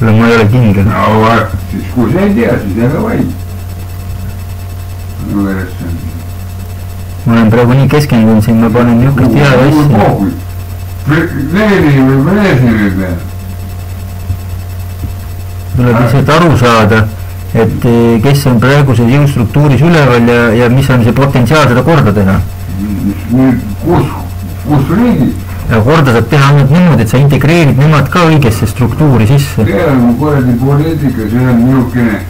ma ei ole kindel. no vaat, siis kui sa ei tea, siis ega vaid. minu meelest see on. ma olen praegu nii keskendunud siin, ma panen niisugust head asja. Või Brežnevi peal. tuleb lihtsalt aru saada, et eh, kes on praeguses jõustruktuuris üleval ja, ja mis on see potentsiaal seda korda teha. kus, kus riigid, ja korda saab teha ainult niimoodi, et sa integreerid nemad ka õigesse struktuuri sisse. on kuradi poliitika, see on niisugune